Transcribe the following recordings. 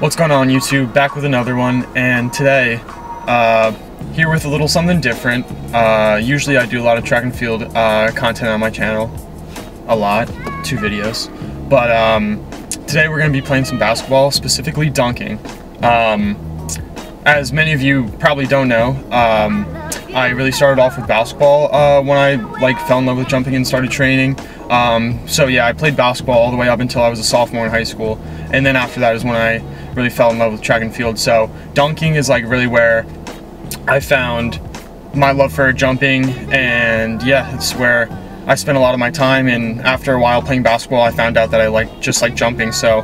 What's going on YouTube? Back with another one and today uh, here with a little something different. Uh, usually I do a lot of track and field uh, content on my channel. A lot. Two videos. But um, today we're going to be playing some basketball, specifically dunking. Um, as many of you probably don't know, um, I really started off with basketball uh, when I like fell in love with jumping and started training. Um, so yeah, I played basketball all the way up until I was a sophomore in high school, and then after that is when I really fell in love with track and field. So dunking is like really where I found my love for jumping, and yeah, it's where I spent a lot of my time. And after a while playing basketball, I found out that I like just like jumping. So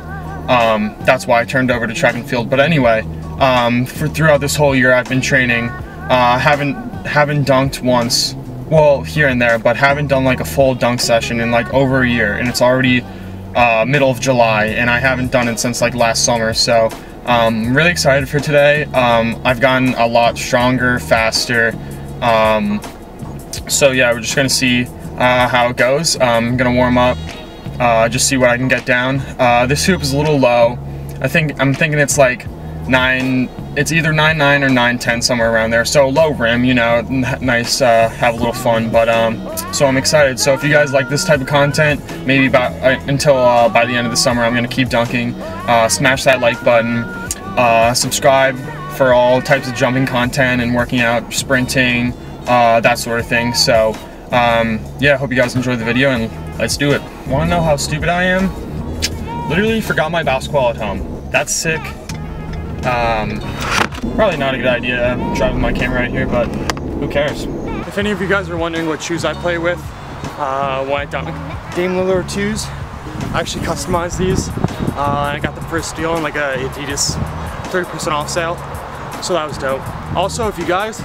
um, that's why I turned over to track and field. But anyway, um, for throughout this whole year, I've been training. Uh, haven't haven't dunked once. Well, here and there, but haven't done like a full dunk session in like over a year, and it's already uh, middle of July, and I haven't done it since like last summer. So I'm um, really excited for today. Um, I've gotten a lot stronger, faster. Um, so yeah, we're just gonna see uh, how it goes. I'm gonna warm up, uh, just see what I can get down. Uh, this hoop is a little low. I think I'm thinking it's like nine it's either 9.9 or 9.10 somewhere around there. So low rim you know nice uh, have a little fun but um, so I'm excited. So if you guys like this type of content maybe about uh, until uh, by the end of the summer I'm gonna keep dunking. Uh, smash that like button. Uh, subscribe for all types of jumping content and working out sprinting uh, that sort of thing. So um, yeah hope you guys enjoyed the video and let's do it. Want to know how stupid I am? Literally forgot my basketball at home. That's sick um, probably not a good idea driving my camera right here, but who cares? If any of you guys are wondering what shoes I play with, uh, I dunk Dame Lillard 2s, I actually customized these. Uh, I got the first deal on like a Adidas 30% off sale, so that was dope. Also, if you guys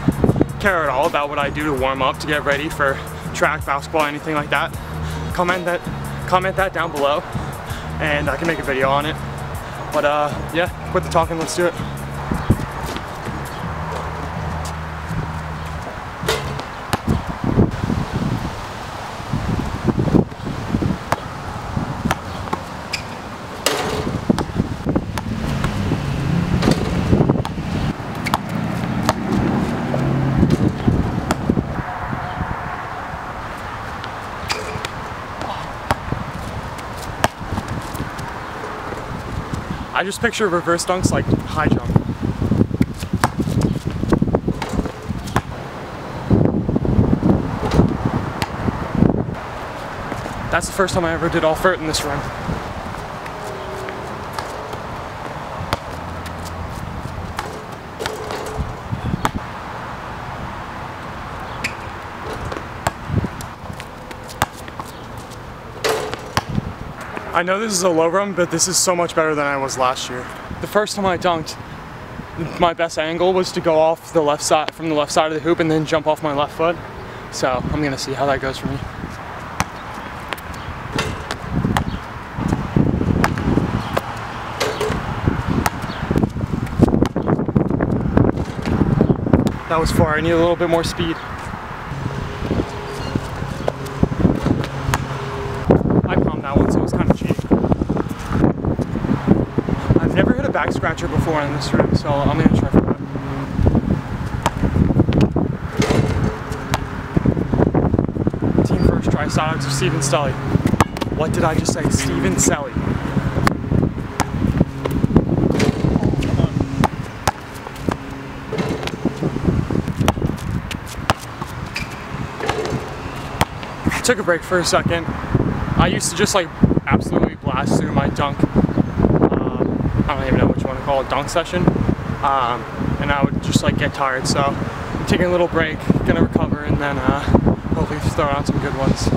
care at all about what I do to warm up to get ready for track, basketball, anything like that, comment that, comment that down below, and I can make a video on it. But uh, yeah, quit the talking, let's do it. I just picture reverse dunks like high jump. That's the first time I ever did all vert in this run. I know this is a low run, but this is so much better than I was last year. The first time I dunked, my best angle was to go off the left side, from the left side of the hoop and then jump off my left foot. So I'm gonna see how that goes for me. That was far, I need a little bit more speed. Back scratcher before in this room, so I'm gonna try for that. Team first try, shout out to Steven Stelly. What did I just say? Steven Celi. Took a break for a second. I used to just like absolutely blast through my dunk um, I don't even know call it, dunk session. Um, and I would just like get tired. So I'm taking a little break, gonna recover, and then uh, hopefully throw out some good ones.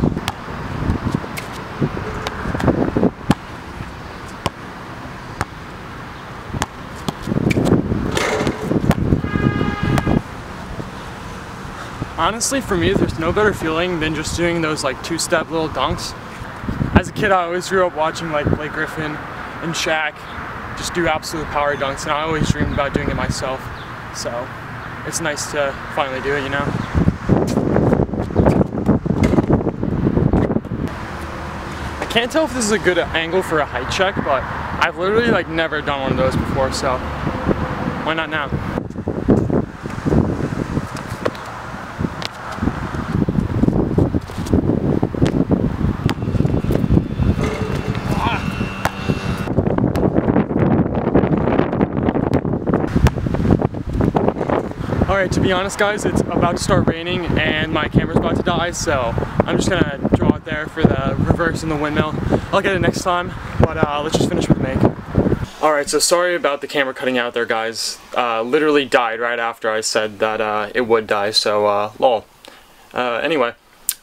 Honestly, for me, there's no better feeling than just doing those like two-step little dunks. As a kid, I always grew up watching like Blake Griffin and Shaq just do absolute power dunks and I always dreamed about doing it myself. So it's nice to finally do it, you know? I can't tell if this is a good angle for a height check, but I've literally like never done one of those before, so why not now? Alright, to be honest guys, it's about to start raining and my camera's about to die, so I'm just gonna draw it there for the reverse and the windmill. I'll get it next time, but uh, let's just finish with the make. Alright, so sorry about the camera cutting out there guys. Uh, literally died right after I said that uh, it would die, so uh, lol. Uh, anyway,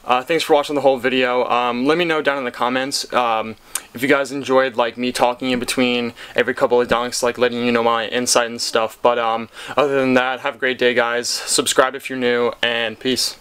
uh, thanks for watching the whole video. Um, let me know down in the comments um, if you guys enjoyed like me talking in between every couple of dunks, like letting you know my insight and stuff. But um, other than that, have a great day, guys. Subscribe if you're new, and peace.